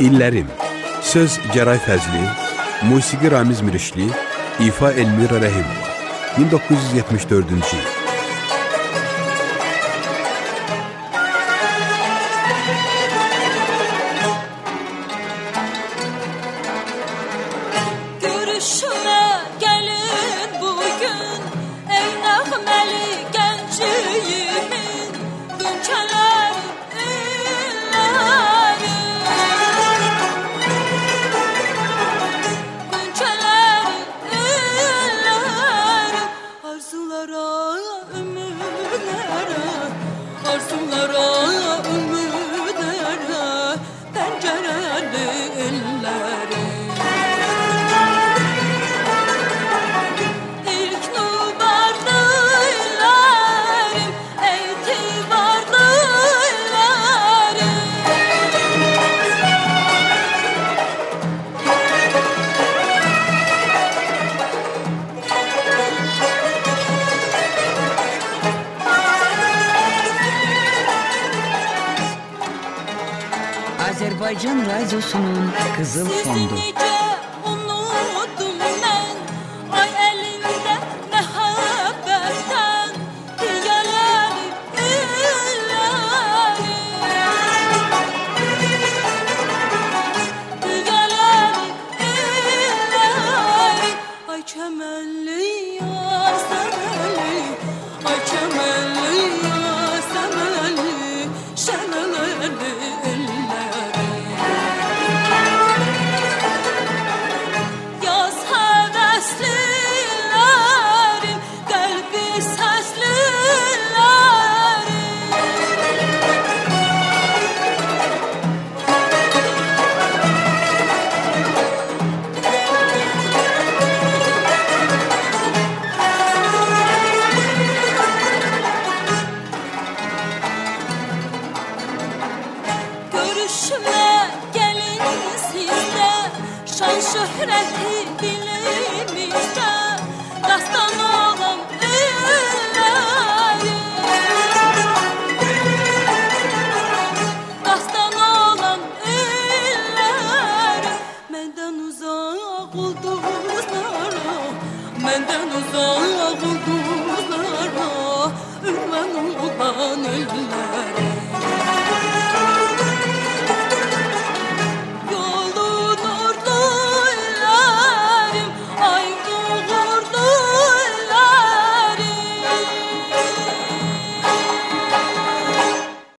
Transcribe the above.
İllərim Söz Cəray Fəzli Musiqi Ramiz Mirişli İfa Elmira Rəhimova 1974-cü il. Babacan Radyosu'nun Kızıl Fondu. şöhreti dilimizde Dastan oğlum üreyim. Dastan oğlum üreyim. Menden uzak olduzlara Menden uzak olduzlara Ürmen olan öldüler